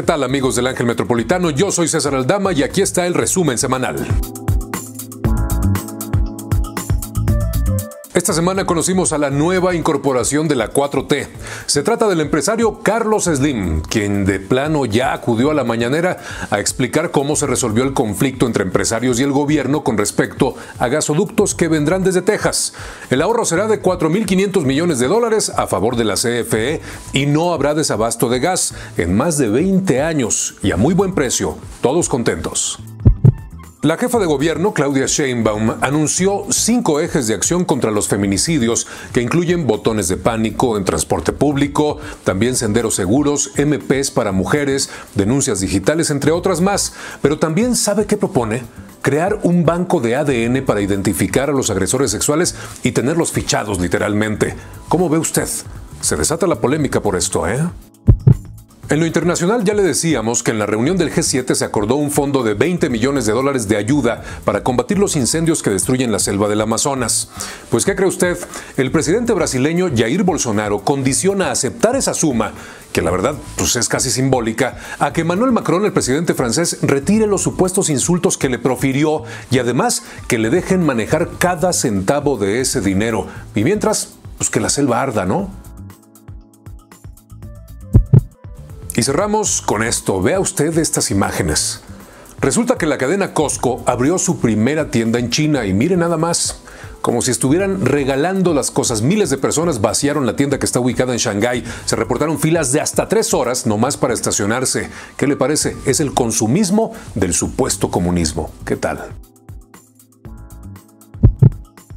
¿Qué tal amigos del Ángel Metropolitano? Yo soy César Aldama y aquí está el resumen semanal. Esta semana conocimos a la nueva incorporación de la 4T. Se trata del empresario Carlos Slim, quien de plano ya acudió a la mañanera a explicar cómo se resolvió el conflicto entre empresarios y el gobierno con respecto a gasoductos que vendrán desde Texas. El ahorro será de 4.500 millones de dólares a favor de la CFE y no habrá desabasto de gas en más de 20 años y a muy buen precio. Todos contentos. La jefa de gobierno, Claudia Sheinbaum, anunció cinco ejes de acción contra los feminicidios que incluyen botones de pánico en transporte público, también senderos seguros, MPs para mujeres, denuncias digitales, entre otras más. Pero también sabe qué propone crear un banco de ADN para identificar a los agresores sexuales y tenerlos fichados literalmente. ¿Cómo ve usted? Se desata la polémica por esto, ¿eh? En lo internacional ya le decíamos que en la reunión del G7 se acordó un fondo de 20 millones de dólares de ayuda para combatir los incendios que destruyen la selva del Amazonas. Pues ¿qué cree usted? El presidente brasileño Jair Bolsonaro condiciona aceptar esa suma, que la verdad pues es casi simbólica, a que Manuel Macron, el presidente francés, retire los supuestos insultos que le profirió y además que le dejen manejar cada centavo de ese dinero. Y mientras, pues que la selva arda, ¿no? Y cerramos con esto. Vea usted estas imágenes. Resulta que la cadena Costco abrió su primera tienda en China y mire nada más. Como si estuvieran regalando las cosas. Miles de personas vaciaron la tienda que está ubicada en Shanghái. Se reportaron filas de hasta tres horas nomás para estacionarse. ¿Qué le parece? Es el consumismo del supuesto comunismo. ¿Qué tal?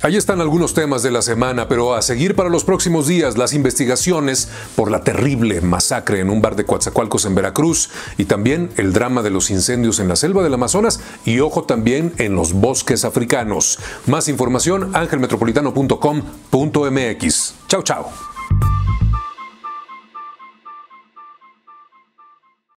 Ahí están algunos temas de la semana, pero a seguir para los próximos días las investigaciones por la terrible masacre en un bar de Coatzacoalcos en Veracruz y también el drama de los incendios en la selva del Amazonas y ojo también en los bosques africanos. Más información angelmetropolitano.com.mx. Chao, chao.